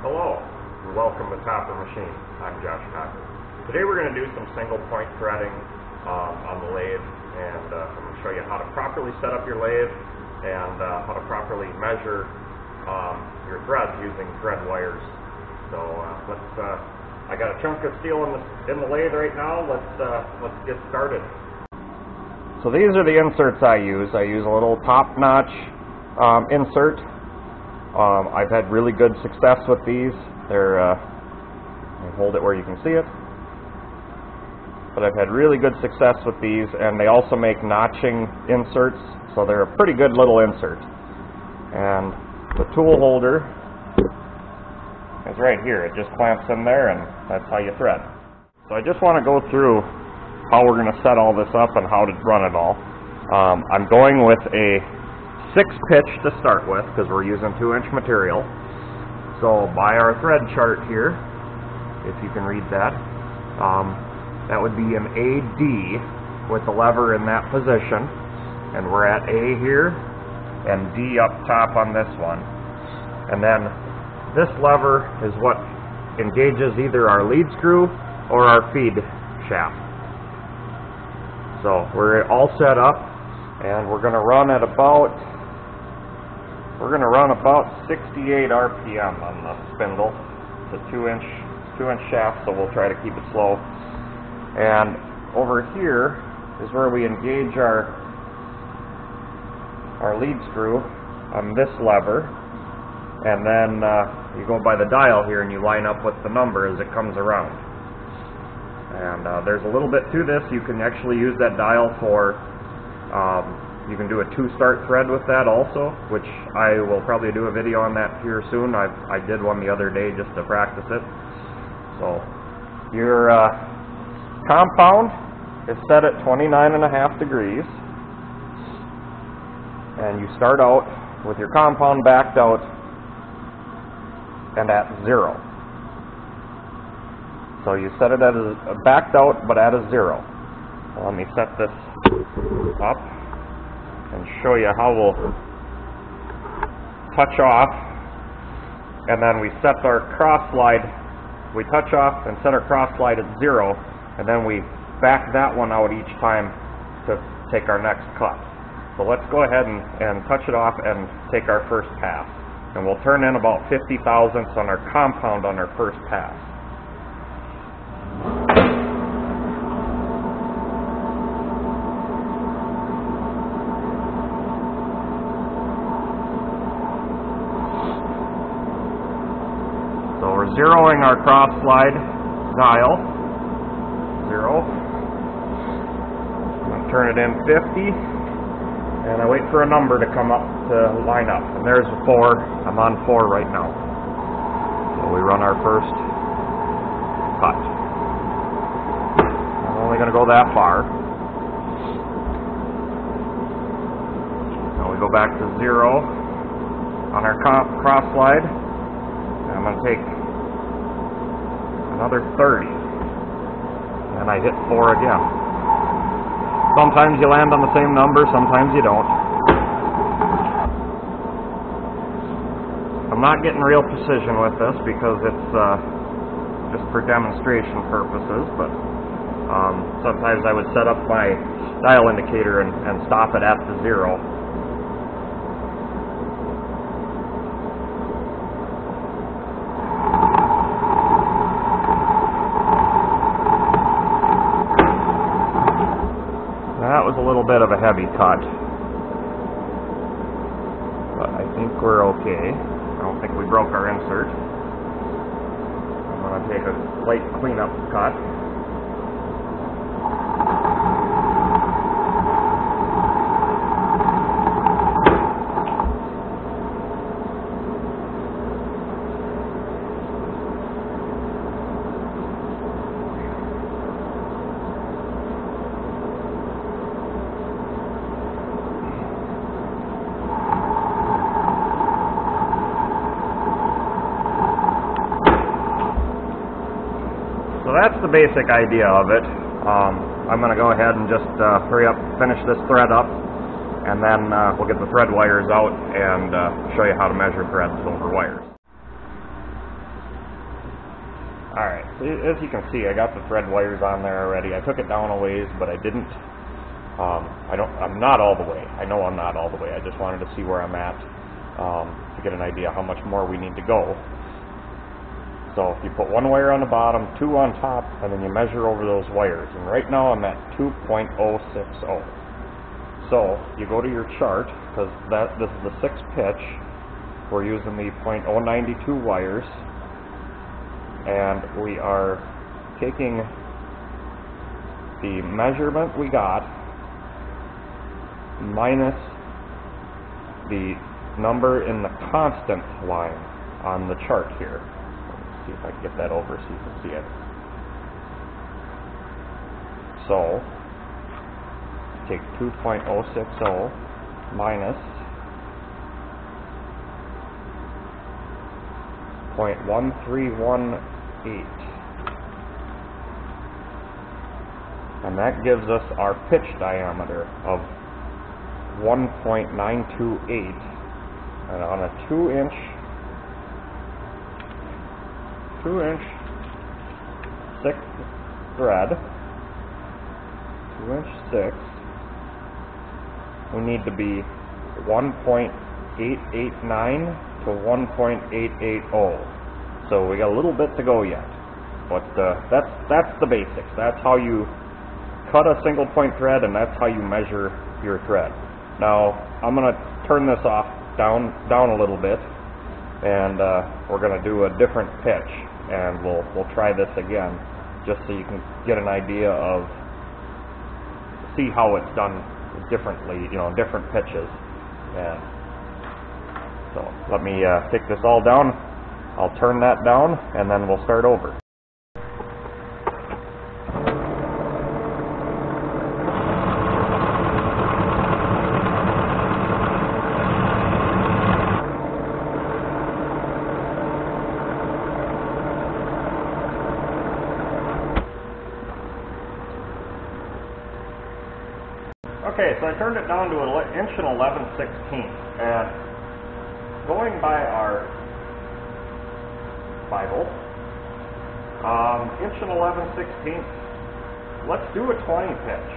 Hello, and welcome to Topper Machine. I'm Josh Cocker. Today we're going to do some single point threading um, on the lathe, and uh, I'm going to show you how to properly set up your lathe and uh, how to properly measure um, your threads using thread wires. So uh, let's. Uh, I got a chunk of steel in the in the lathe right now. Let's uh, let's get started. So these are the inserts I use. I use a little top-notch um, insert um, I've had really good success with these. They're, uh, hold it where you can see it. But I've had really good success with these, and they also make notching inserts, so they're a pretty good little insert. And the tool holder is right here. It just clamps in there, and that's how you thread. So I just want to go through how we're going to set all this up and how to run it all. Um, I'm going with a six pitch to start with because we're using two inch material. So by our thread chart here, if you can read that, um, that would be an AD with the lever in that position. And we're at A here and D up top on this one. And then this lever is what engages either our lead screw or our feed shaft. So we're all set up and we're going to run at about we're going to run about 68 RPM on the spindle. It's a 2 inch, 2 inch shaft, so we'll try to keep it slow. And over here is where we engage our, our lead screw on this lever. And then uh, you go by the dial here and you line up with the number as it comes around. And uh, there's a little bit to this. You can actually use that dial for um, you can do a two-start thread with that also, which I will probably do a video on that here soon. I, I did one the other day just to practice it. So your uh, compound is set at 29 and a half degrees. And you start out with your compound backed out and at zero. So you set it at a backed out but at a zero. Let me set this up and show you how we'll touch off. And then we set our cross slide. We touch off and set our cross slide at zero. And then we back that one out each time to take our next cut. So let's go ahead and, and touch it off and take our first pass. And we'll turn in about 50 thousandths on our compound on our first pass zeroing our cross slide dial. Zero. turn it in 50. And I wait for a number to come up to line up. And there's a 4. I'm on 4 right now. So we run our first cut. I'm only going to go that far. Now we go back to 0 on our cross slide. I'm going to take another 30. And I hit 4 again. Sometimes you land on the same number, sometimes you don't. I'm not getting real precision with this because it's uh, just for demonstration purposes, but um, sometimes I would set up my dial indicator and, and stop it at the zero heavy cut. But I think we're okay. I don't think we broke our insert. I'm going to take a light cleanup cut. The basic idea of it. Um, I'm going to go ahead and just uh, hurry up, finish this thread up, and then uh, we'll get the thread wires out and uh, show you how to measure threads over wires. Alright, as you can see, I got the thread wires on there already. I took it down a ways, but I didn't. Um, I don't. I'm not all the way. I know I'm not all the way. I just wanted to see where I'm at um, to get an idea how much more we need to go. So if you put one wire on the bottom, two on top, and then you measure over those wires. And right now I'm at 2.060. So you go to your chart because that this is the sixth pitch. We're using the .092 wires, and we are taking the measurement we got minus the number in the constant line on the chart here. See if I can get that over so you can see it. So, take 2.060 minus 0.1318 and that gives us our pitch diameter of 1.928 and on a 2 inch 2 inch thick thread. 2 inch 6 we need to be 1.889 to 1.880 so we got a little bit to go yet but uh, that's that's the basics. That's how you cut a single point thread and that's how you measure your thread. Now, I'm going to turn this off down down a little bit, and uh, we're going to do a different pitch, and we'll we'll try this again, just so you can get an idea of see how it's done differently, you know, different pitches. And so let me uh, take this all down. I'll turn that down, and then we'll start over. Okay, so I turned it down to an inch and 11 sixteenths, and going by our Bible, um, inch and 11 sixteenths, let's do a 20 pitch.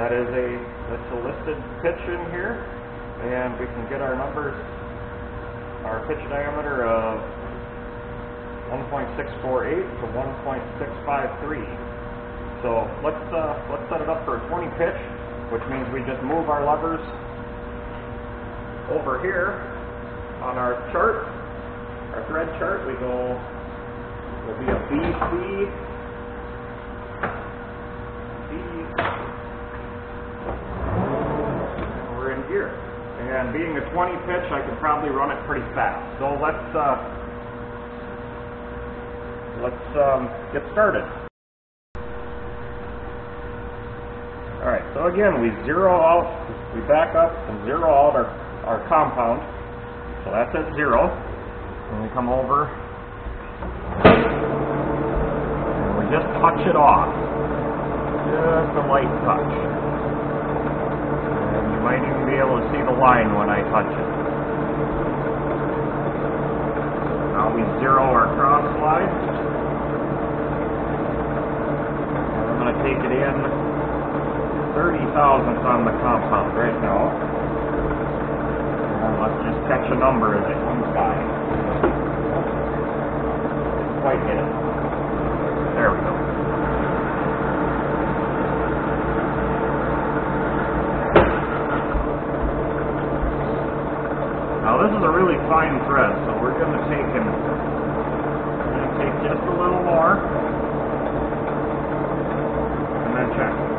That is a, that's a listed pitch in here, and we can get our numbers, our pitch diameter of 1.648 to 1.653. So let's uh, let's set it up for a 20 pitch which means we just move our levers over here on our chart, our thread chart. We go, will be a BC, B, we're in gear. And being a 20 pitch, I can probably run it pretty fast. So let's uh, let's um, get started. Alright, so again, we zero out, we back up and zero out our, our compound. So that's at zero. And we come over and we just touch it off. Just a light touch. And you might even be able to see the line when I touch it. Now we zero our cross slide. I'm going to take it in 30 thousandths on the compound right now. And let's just catch a number as it comes by. Quite hit it. There we go. Now this is a really fine thread, so we're going to take and we're going to take just a little more and then check.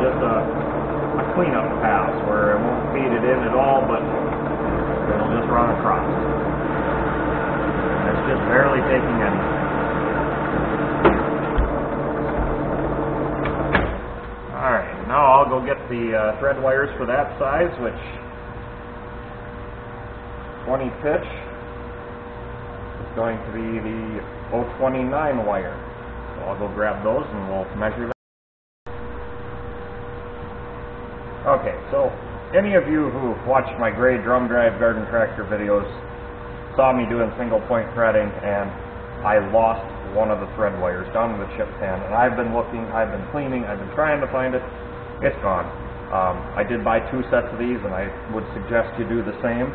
just a, a cleanup pass where it won't feed it in at all, but it'll just run across. And it's just barely taking any. Alright, now I'll go get the uh, thread wires for that size, which 20 pitch is going to be the 029 wire. So I'll go grab those and we'll measure them. Okay, so, any of you who've watched my gray drum drive garden tractor videos saw me doing single point threading and I lost one of the thread wires down in the chip pan and I've been looking, I've been cleaning, I've been trying to find it. It's gone. Um, I did buy two sets of these and I would suggest you do the same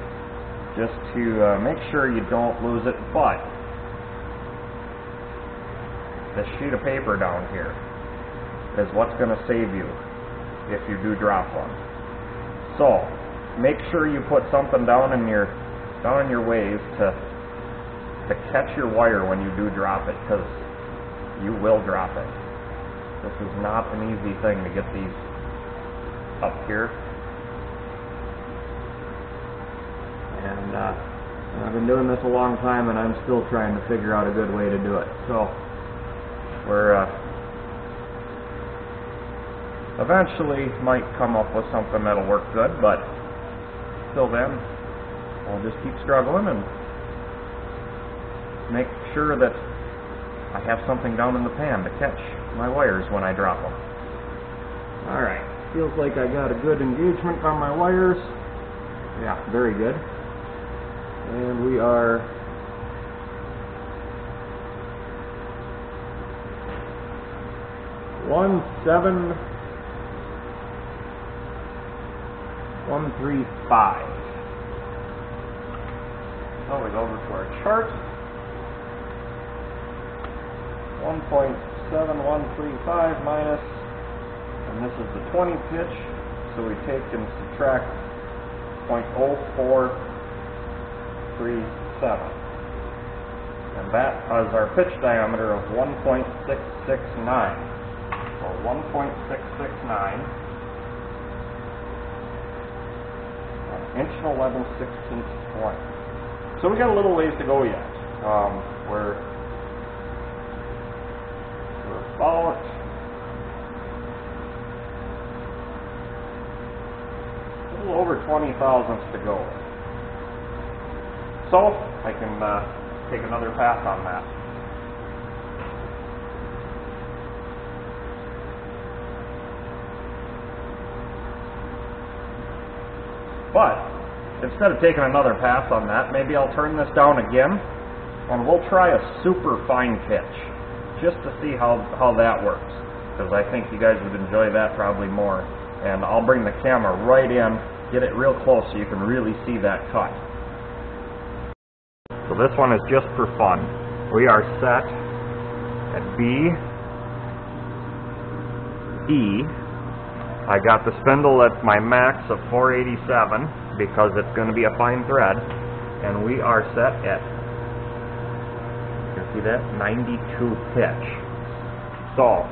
just to uh, make sure you don't lose it. But this sheet of paper down here is what's going to save you if you do drop one. So make sure you put something down in your in your ways to to catch your wire when you do drop it because you will drop it. This is not an easy thing to get these up here. And uh, I've been doing this a long time and I'm still trying to figure out a good way to do it. So we're uh, eventually might come up with something that'll work good, but till then, I'll just keep struggling and make sure that I have something down in the pan to catch my wires when I drop them. Alright, feels like I got a good engagement on my wires. Yeah, very good. And we are one seven one three five. So we go over to our chart. One point seven one three five minus, and this is the twenty pitch, so we take and subtract point oh four three seven. And that is our pitch diameter of one point six six nine. So one point six six nine. Inch and eleven sixteenths point. So we got a little ways to go yet. Um, we're we're about a little over twenty thousandths to go. So I can uh, take another pass on that. But instead of taking another pass on that, maybe I'll turn this down again and we'll try a super fine pitch just to see how, how that works. Because I think you guys would enjoy that probably more. And I'll bring the camera right in, get it real close so you can really see that cut. So this one is just for fun. We are set at B, E. I got the spindle at my max of 487 because it's going to be a fine thread. And we are set at, you see that, 92 pitch. So,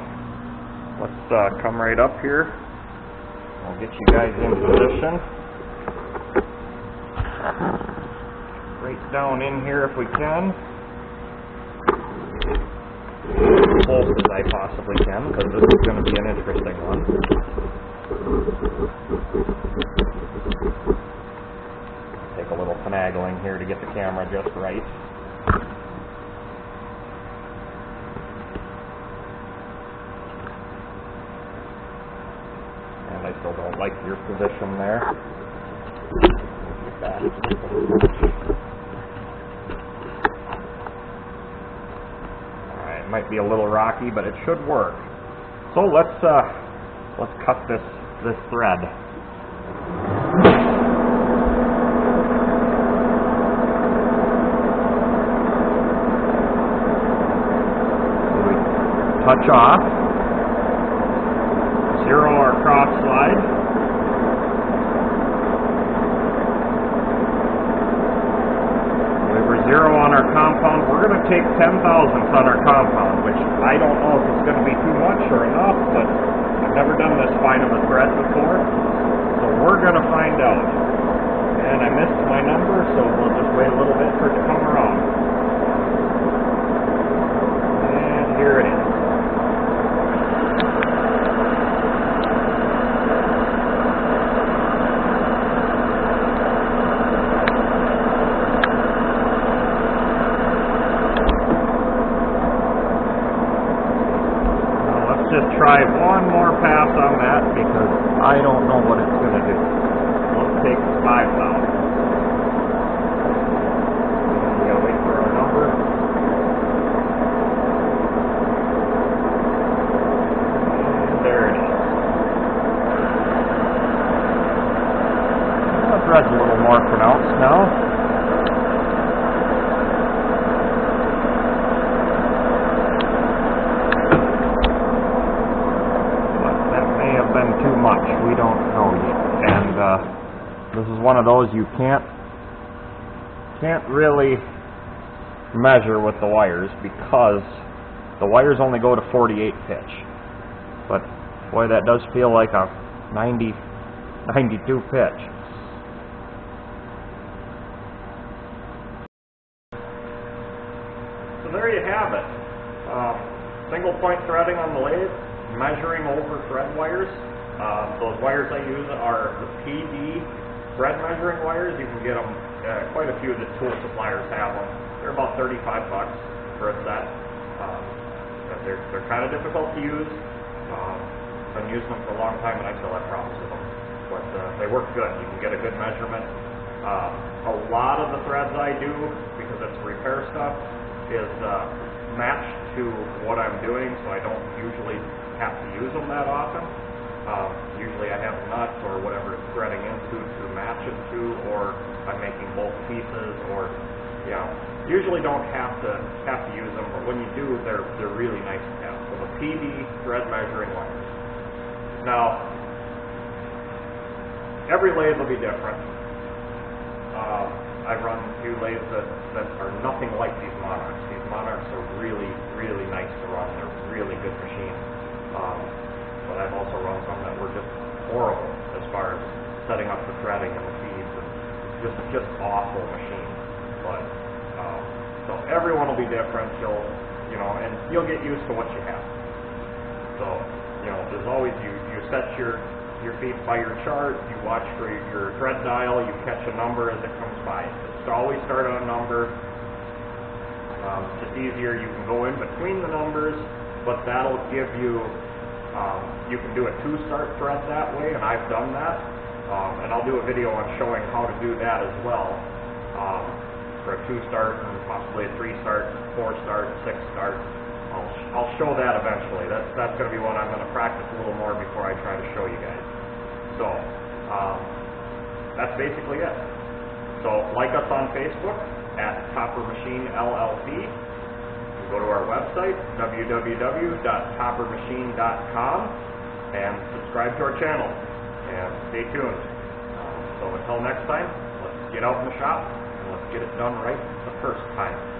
let's uh, come right up here. I'll get you guys in position. Right down in here if we can. Close as I possibly can, because this is going to be an interesting one. Take a little finagling here to get the camera just right. And I still don't like your position there. Alright, it might be a little rocky, but it should work. So let's uh let's cut this this thread. Touch off, zero our cross slide. We were zero on our compound. We're going to take ten thousandths on our compound, which I don't know if it's going to be too much or enough, but I've never done this fine of a thread before. So we're going to find out. And I missed my number, so we'll just wait a little bit for it to come around. And here it is. Now let's just try one more pass on that because I don't know what it's going to do. five thousand. We gotta wait for our number. And there it is. That thread's a little more pronounced now. But that may have been too much. We don't know yet. And uh, this is one of those you can't can't really measure with the wires because the wires only go to 48 pitch. But boy, that does feel like a 90, 92 pitch. So there you have it. Uh, single point threading on the lathe, measuring over thread wires. Uh, those wires I use are the Pee Dee thread measuring wires. You can get them, uh, quite a few of the tool suppliers have them. They're about 35 bucks for a set. Um, but they're, they're kind of difficult to use. Um, I've been using them for a long time and I still have problems with them. But uh, they work good. You can get a good measurement. Uh, a lot of the threads I do, because it's repair stuff, is uh, matched to what I'm doing, so I don't usually have to use them that often. Um, usually I have nuts or whatever threading into to match it to, or I'm making both pieces, or you know, usually don't have to have to use them, but when you do, they're they're really nice to have. So the Pee Dee thread measuring wires. Now, every lathe will be different. Uh, I've run a few lathes that, that are nothing like these Monarchs. These Monarchs are really, really nice to run. They're really good machines. Um, but I've also run some that were just horrible as far as setting up the threading and the feeds and just just awful machines. But um, so everyone will be different. You'll you know, and you'll get used to what you have. So you know, there's always you you set your your feet by your chart, you watch for your thread dial, you catch a number as it comes by. Just always start on a number. Um, it's just easier, you can go in between the numbers, but that'll give you, um, you can do a two-start thread that way, and I've done that. Um, and I'll do a video on showing how to do that as well. Um, for a two-start and possibly a three-start, four-start, six-start. I'll, sh- I'll show that eventually. That's, that's gonna be one I'm gonna practice a little more before I try to show you guys. So, um, that's basically it. So, like us on Facebook at Topper Machine LLC. Go to our website, www.toppermachine.com, and subscribe to our channel. And stay tuned. Um, so until next time, let's get out in the shop and let's get it done right the first time.